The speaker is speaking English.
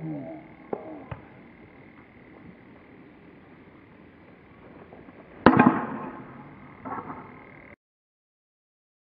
Hmm.